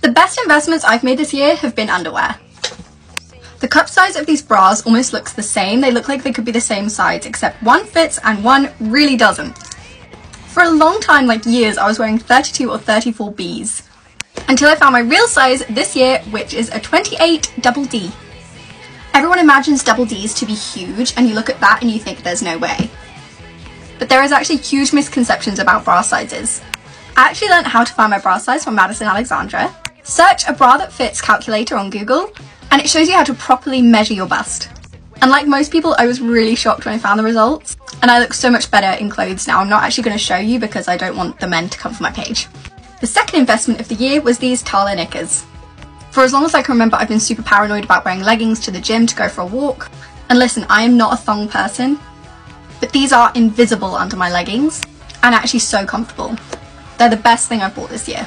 The best investments I've made this year have been underwear. The cup size of these bras almost looks the same. They look like they could be the same size, except one fits and one really doesn't. For a long time, like years, I was wearing 32 or 34 Bs. Until I found my real size this year, which is a 28 double D. Everyone imagines double Ds to be huge, and you look at that and you think there's no way. But there is actually huge misconceptions about bra sizes. I actually learned how to find my bra size from Madison Alexandra. Search a bra that fits calculator on Google, and it shows you how to properly measure your bust. And like most people, I was really shocked when I found the results, and I look so much better in clothes now. I'm not actually going to show you because I don't want the men to come for my page. The second investment of the year was these Tala knickers. For as long as I can remember, I've been super paranoid about wearing leggings to the gym to go for a walk. And listen, I am not a thong person, but these are invisible under my leggings and actually so comfortable. They're the best thing I've bought this year.